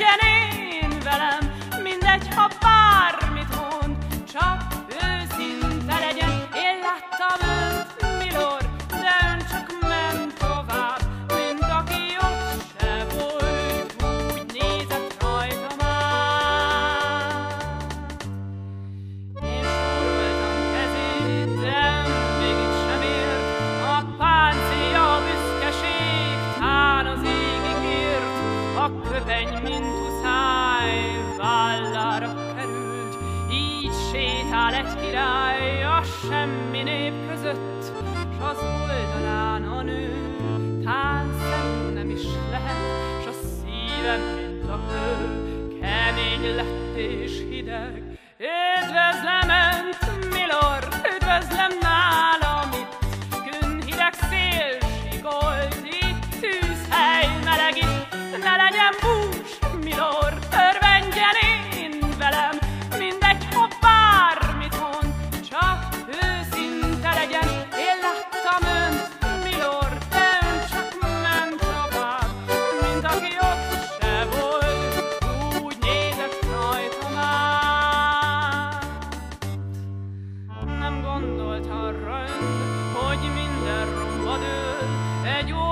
Jenny. muszáj, vállára került, így sétál egy király a semmi nép között, az oldalán a nem is lehet, s a szívem, mint a kemény lett és hideg, édvezle ment Miló.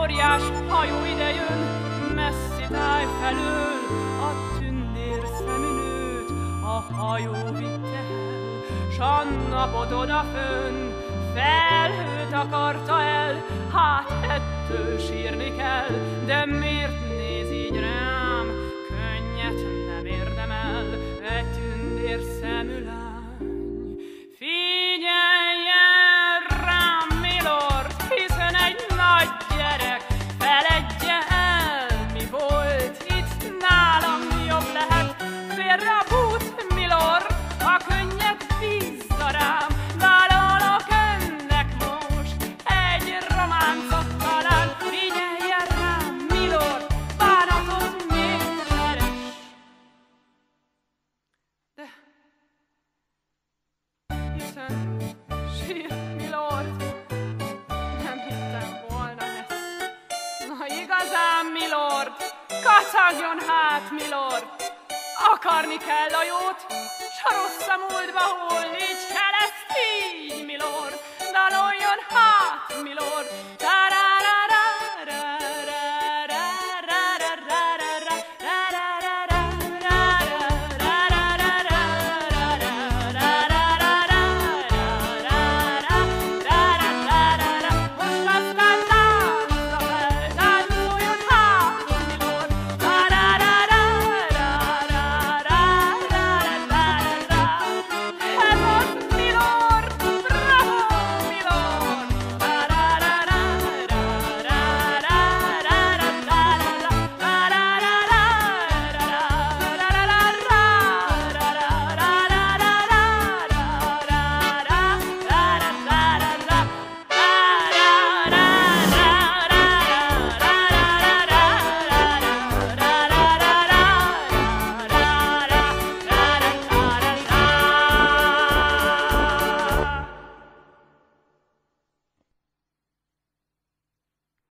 Óriás hajó idejön, messzi táj felől, a tündér szemű nőt a hajó vitte. El, s a napot odafönn, felhőt akarta el, hát ettől sírni kell, de miért néz Vágjon hát, Milor! Akarni kell a jót, s ha rossz a múltba hol, így kell ezt így, Milor! Daloljon hát, Milor!